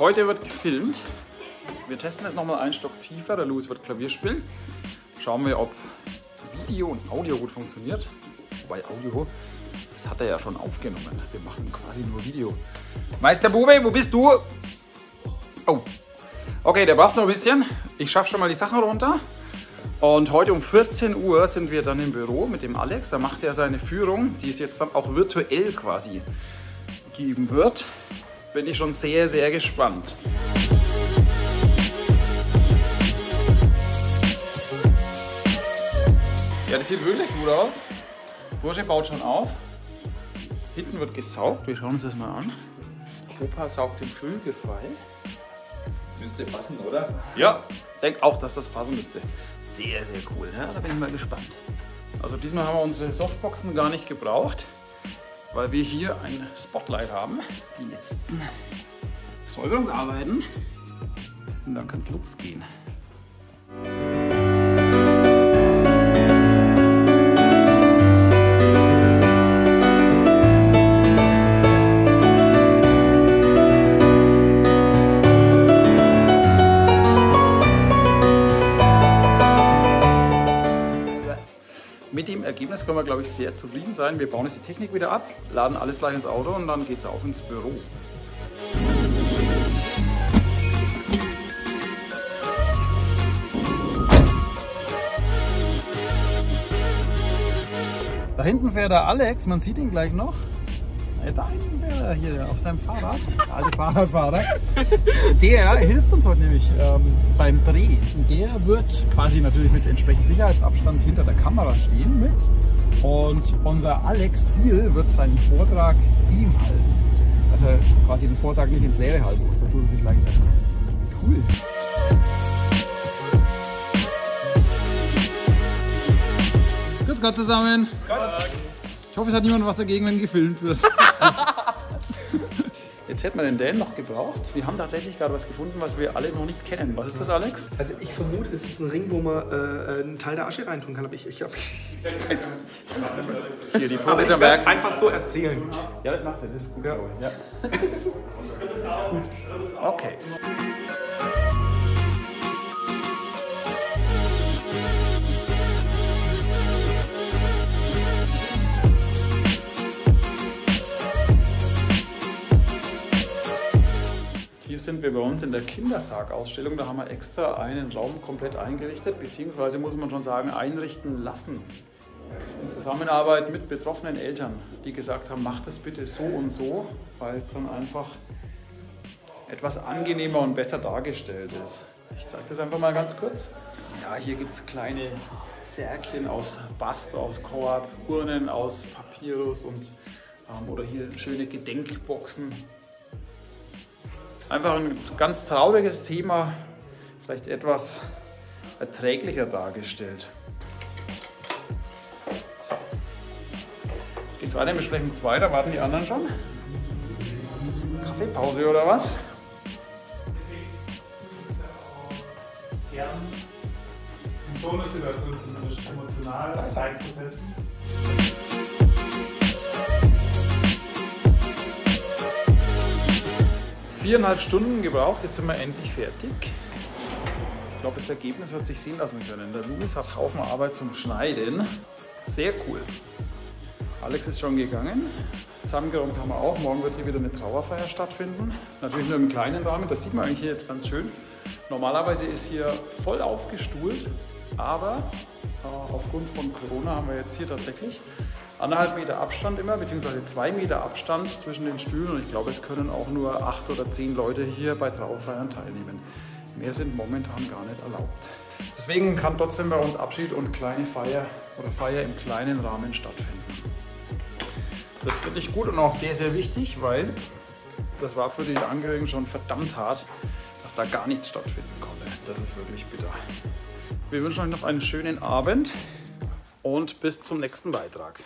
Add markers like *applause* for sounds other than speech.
heute wird gefilmt. Wir testen es nochmal einen Stock tiefer. Der Louis wird Klavier spielen. Schauen wir, ob Video und Audio gut funktioniert. Wobei Audio, das hat er ja schon aufgenommen. Wir machen quasi nur Video. Meister Bube, wo bist du? Oh. Okay, der braucht noch ein bisschen. Ich schaffe schon mal die Sachen runter. Und heute um 14 Uhr sind wir dann im Büro mit dem Alex. Da macht er seine Führung, die es jetzt dann auch virtuell quasi geben wird. Bin ich schon sehr, sehr gespannt. Ja, das sieht wirklich gut aus. Bursche baut schon auf. Hinten wird gesaugt. Wir schauen uns das mal an. Opa saugt den Vögel frei. Müsste passen, oder? Ja, denke auch, dass das passen müsste. Sehr, sehr cool. Ne? Da bin ich mal gespannt. Also diesmal haben wir unsere Softboxen gar nicht gebraucht, weil wir hier ein Spotlight haben. Die letzten Säuberungsarbeiten. Und dann kann es losgehen. Ergebnis können wir, glaube ich, sehr zufrieden sein. Wir bauen jetzt die Technik wieder ab, laden alles gleich ins Auto und dann geht es auf ins Büro. Da hinten fährt der Alex, man sieht ihn gleich noch. Äh, Da hinten wäre er hier auf seinem Fahrrad, der alte Fahrradfahrer. Der hilft uns heute nämlich ähm, beim Dreh. Der wird quasi natürlich mit entsprechendem Sicherheitsabstand hinter der Kamera stehen mit. Und unser Alex Diel wird seinen Vortrag ihm halten. Also quasi den Vortrag nicht ins Leere halten muss, da tut er sich leichter. Cool. Grüß Gott zusammen. Ich hoffe, es hat niemand was dagegen, wenn gefilmt wird. Jetzt hätten wir den Dan noch gebraucht. Wir haben tatsächlich gerade was gefunden, was wir alle noch nicht kennen. Was ist das, Alex? Also ich vermute, es ist ein Ring, wo man äh, einen Teil der Asche reintun kann, aber ich, ich, hab, Hier, die Profis ich am Werk. einfach so erzählen. Ja, das macht er. Das ist gut. Ja. glaube ich. Ja. *laughs* ist gut. Okay. Sind wir bei uns in der Kindersarg-Ausstellung. Da haben wir extra einen Raum komplett eingerichtet, beziehungsweise muss man schon sagen, einrichten lassen. In Zusammenarbeit mit betroffenen Eltern, die gesagt haben, macht es bitte so und so, weil es dann einfach etwas angenehmer und besser dargestellt ist. Ich zeige das einfach mal ganz kurz. Ja, hier gibt es kleine Särkchen aus Bast, aus Korb, Urnen aus Papyrus und ähm, oder hier schöne Gedenkboxen. Einfach ein ganz trauriges Thema, vielleicht etwas erträglicher dargestellt. So. Jetzt geht's weiter, wir sprechen zwei, da warten die anderen schon. Kaffeepause oder was? In so einer Situation zumindest emotional Zeit Viereinhalb Stunden gebraucht, jetzt sind wir endlich fertig. Ich glaube, das Ergebnis wird sich sehen lassen können. Der Louis hat Haufen Arbeit zum Schneiden. Sehr cool. Alex ist schon gegangen. Zusammengeräumt haben wir auch. Morgen wird hier wieder eine Trauerfeier stattfinden. Natürlich nur im kleinen Rahmen. Das sieht man eigentlich hier jetzt ganz schön. Normalerweise ist hier voll aufgestuhlt, aber äh, aufgrund von Corona haben wir jetzt hier tatsächlich anderthalb Meter Abstand immer, beziehungsweise zwei Meter Abstand zwischen den Stühlen. Und ich glaube, es können auch nur acht oder zehn Leute hier bei Trauerfeiern teilnehmen. Mehr sind momentan gar nicht erlaubt. Deswegen kann trotzdem bei uns Abschied und kleine Feier oder Feier im kleinen Rahmen stattfinden. Das finde ich gut und auch sehr, sehr wichtig, weil das war für die Angehörigen schon verdammt hart, dass da gar nichts stattfinden konnte. Das ist wirklich bitter. Wir wünschen euch noch einen schönen Abend und bis zum nächsten Beitrag.